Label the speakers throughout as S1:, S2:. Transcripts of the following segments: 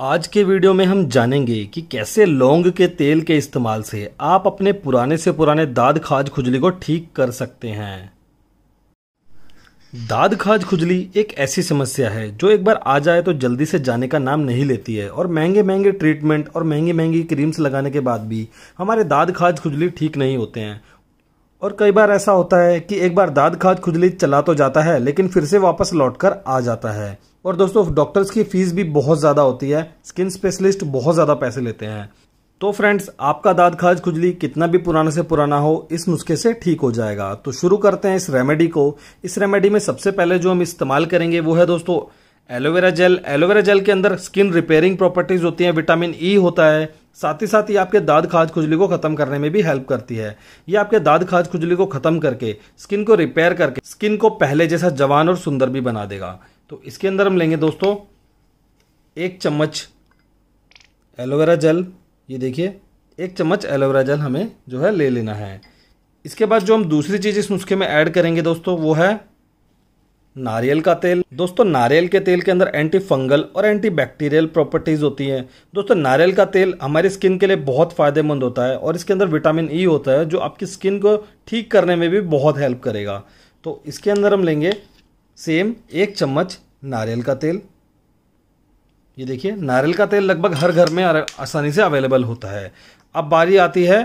S1: आज के वीडियो में हम जानेंगे कि कैसे लौंग के तेल के इस्तेमाल से आप अपने पुराने से पुराने दाद खाज खुजली को ठीक कर सकते हैं। दाद खाज खुजली एक ऐसी समस्या है जो एक बार आ जाए तो जल्दी से जाने का नाम नहीं लेती है और महँगे महँगे ट्रीटमेंट और महँगी महँगी क्रीम्स लगाने के बाद भी हमारे दाद खाज खुजली ठीक नहीं होते हैं। और कई बार ऐसा होता है कि एक बार दाद खाज खुजली चला तो जाता है, लेकिन फिर से वापस लौटकर आ जाता है। और दोस्तों डॉक्टर्स की फ़ीस भी बहुत ज़्यादा होती है। स्किन स्पेशलिस्ट बहुत ज़्यादा पैसे लेते हैं। तो फ्रेंड्स आपका दाद खाज खुजली कितना भी पुराना से पुराना हो, इस नुस्खे से ठीक हो जाएगा। तो शुरू करते हैं इस रेमेडी को। इस रेमेडी में सबसे पहले जो हम इस्तेमाल करेंगे वो है दोस्तों एलोवेरा जेल एलोवेरा जेल के अंदर स्किन रिपेयरिंग प्रॉपर्टीज़ होती हैं, विटामिन ई e होता है। साथ ही साथ ये आपके दाद खाज खुजली को खत्म करने में भी हेल्प करती है। ये आपके दाद खाज खुजली को खत्म करके, स्किन को रिपेयर करके, स्किन को पहले जैसा जवान और सुंदर भी बना देगा। तो इसके अंदर हम लेंगे दोस्तों, एक चम्मच एलोवेरा जेल। ये देखिए, एक चम्मच एलोवेरा जेल हमें जो है ले लेना है। इसके बाद जो हम दूसरी चीज़ इस नुस्खे में ऐड करेंगे दोस्तों, वो है नारियल का तेल। दोस्तों, नारियल के तेल के अंदर एंटी फंगल और एंटी बैक्टीरियल प्रॉपर्टीज़ होती हैं। दोस्तों, नारियल का तेल हमारी स्किन के लिए बहुत फ़ायदेमंद होता है और इसके अंदर विटामिन ई e होता है, जो आपकी स्किन को ठीक करने में भी बहुत हेल्प करेगा। तो इसके अंदर हम लेंगे सेम एक चम्मच नारियल का तेल। ये देखिए, नारियल का तेल लगभग हर घर में आसानी से अवेलेबल होता है। अब बारी आती है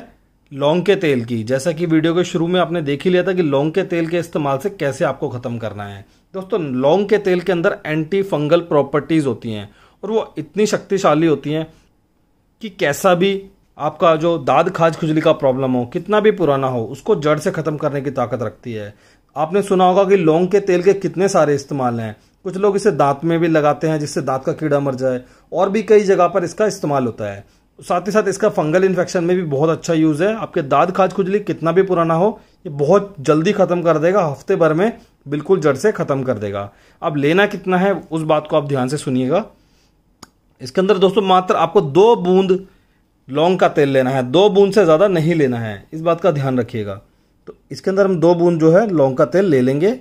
S1: लौंग के तेल की। जैसा कि वीडियो के शुरू में आपने देख ही लिया था कि लौंग के तेल के इस्तेमाल से कैसे आपको खत्म करना है। दोस्तों, लौंग के तेल के अंदर एंटी फंगल प्रॉपर्टीज़ होती हैं और वो इतनी शक्तिशाली होती हैं कि कैसा भी आपका जो दाद खाज खुजली का प्रॉब्लम हो, कितना भी पुराना हो, उसको जड़ से खत्म करने की ताकत रखती है। आपने सुना होगा कि लौंग के तेल के कितने सारे इस्तेमाल हैं। कुछ लोग इसे दांत में भी लगाते हैं जिससे दांत का कीड़ा मर जाए और भी कई जगह पर इसका इस्तेमाल होता है। साथ ही साथ इसका फंगल इन्फेक्शन में भी बहुत अच्छा यूज़ है। आपके दाद खाज खुजली कितना भी पुराना हो, ये बहुत जल्दी खत्म कर देगा, हफ़्ते भर में बिल्कुल जड़ से खत्म कर देगा। अब लेना कितना है, उस बात को आप ध्यान से सुनिएगा। इसके अंदर दोस्तों, मात्र आपको दो बूंद लौंग का तेल लेना है, दो बूंद से ज़्यादा नहीं लेना है। इस बात का ध्यान रखिएगा। तो इसके अंदर हम दो बूंद जो है, लौंग का तेल ले लेंगे।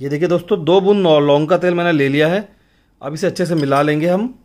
S1: ये देखिए दोस्तों, दो बूंद लौंग का तेल मैंने ले लिया है। अब इसे अच्छे से मिला लेंगे हम।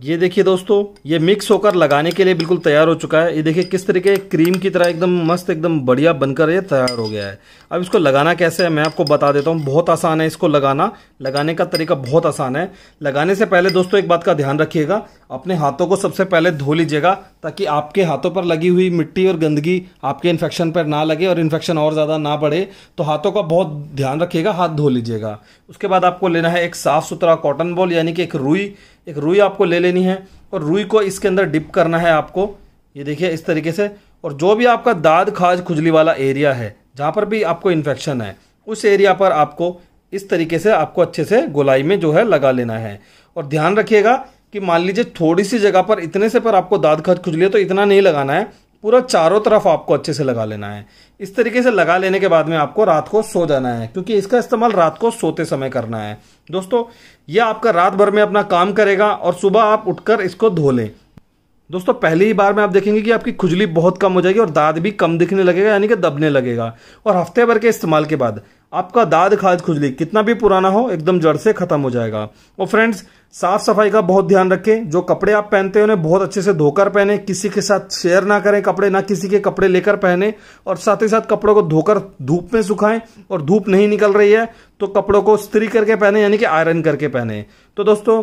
S1: ये देखिए दोस्तों, ये मिक्स होकर लगाने के लिए बिल्कुल तैयार हो चुका है। ये देखिए किस तरीके क्रीम की तरह एकदम मस्त, एकदम बढ़िया बनकर ये तैयार हो गया है। अब इसको लगाना कैसे है, मैं आपको बता देता हूँ। बहुत आसान है इसको लगाना। लगाने का तरीका बहुत आसान है। लगाने से पहले दोस्तों, एक बात का ध्यान रखिएगा। अपने हाथों को सबसे पहले धो लीजिएगा, ताकि आपके हाथों पर लगी हुई मिट्टी और गंदगी आपके इन्फेक्शन पर ना लगे और इन्फेक्शन और ज़्यादा ना बढ़े। तो हाथों का बहुत ध्यान रखिएगा, हाथ धो लीजिएगा। उसके बाद आपको लेना है एक साफ़ सुथरा कॉटन बॉल यानी कि एक रुई। एक रुई आपको ले लेनी है और रुई को इसके अंदर डिप करना है आपको। ये देखिए इस तरीके से। और जो भी आपका दाद खाज खुजली वाला एरिया है, जहाँ पर भी आपको इन्फेक्शन है, उस एरिया पर आपको इस तरीके से आपको अच्छे से गोलाई में जो है लगा लेना है। और ध्यान रखिएगा कि मान लीजिए थोड़ी सी जगह पर इतने से पर आपको दाद खाज खुजली है तो इतना नहीं लगाना है। पूरा चारों तरफ़ आपको अच्छे से लगा लेना है। इस तरीके से लगा लेने के बाद में आपको रात को सो जाना है, क्योंकि इसका इस्तेमाल रात को सोते समय करना है। दोस्तों ये आपका रात भर में अपना काम करेगा और सुबह आप उठकर इसको धो लें। दोस्तों, पहली ही बार में आप देखेंगे कि आपकी खुजली बहुत कम हो जाएगी और दाद भी कम दिखने लगेगा, यानी कि दबने लगेगा। और हफ़्ते भर के इस्तेमाल के बाद आपका दाद खाज खुजली, कितना भी पुराना हो, एकदम जड़ से खत्म हो जाएगा। और फ्रेंड्स, साफ़ सफ़ाई का बहुत ध्यान रखें। जो कपड़े आप पहनते हैं, उन्हें बहुत अच्छे से धोकर पहने। किसी के साथ शेयर ना करें कपड़े, ना किसी के कपड़े लेकर पहने। और साथ ही साथ कपड़ों को धोकर धूप में सुखाएँ। और धूप नहीं निकल रही है तो कपड़ों को स्त्री करके पहने, यानी कि आयरन करके पहने। तो दोस्तों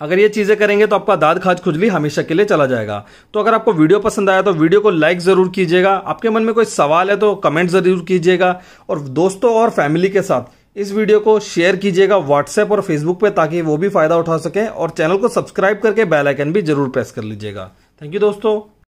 S1: अगर ये चीज़ें करेंगे तो आपका दाद खाज खुजली हमेशा के लिए चला जाएगा। तो अगर आपको वीडियो पसंद आया तो वीडियो को लाइक ज़रूर कीजिएगा। आपके मन में कोई सवाल है तो कमेंट ज़रूर कीजिएगा। और दोस्तों और फैमिली के साथ इस वीडियो को शेयर कीजिएगा व्हाट्सएप और फेसबुक पे ताकि वो भी फ़ायदा उठा सकें। और चैनल को सब्सक्राइब करके बेल आइकन भी ज़रूर प्रेस कर लीजिएगा। थैंक यू दोस्तों।